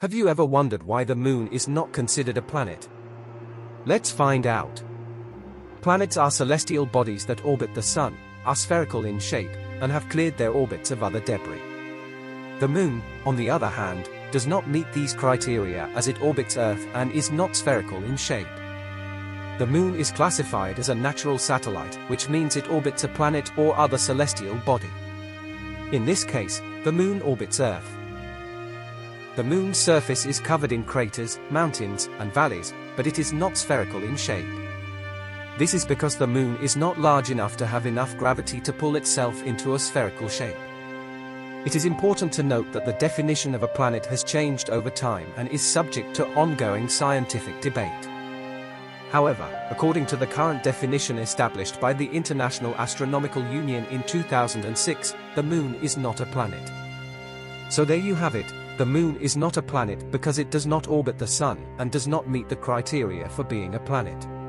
Have you ever wondered why the moon is not considered a planet? Let's find out. Planets are celestial bodies that orbit the sun, are spherical in shape, and have cleared their orbits of other debris. The moon, on the other hand, does not meet these criteria as it orbits Earth and is not spherical in shape. The moon is classified as a natural satellite, which means it orbits a planet or other celestial body. In this case, the moon orbits Earth. The moon's surface is covered in craters, mountains, and valleys, but it is not spherical in shape. This is because the moon is not large enough to have enough gravity to pull itself into a spherical shape. It is important to note that the definition of a planet has changed over time and is subject to ongoing scientific debate. However, according to the current definition established by the International Astronomical Union in 2006, the Moon is not a planet. So there you have it, the Moon is not a planet because it does not orbit the Sun and does not meet the criteria for being a planet.